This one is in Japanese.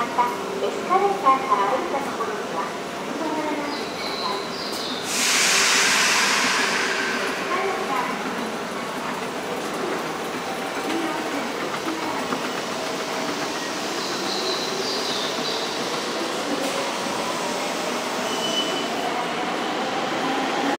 またエスカレーターから